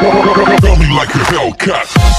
Dummy like a Hellcat.